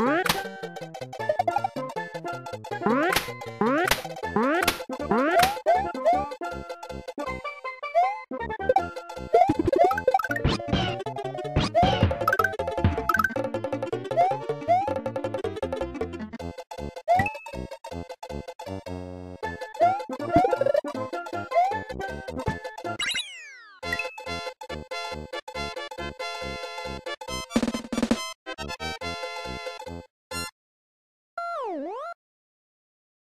What? you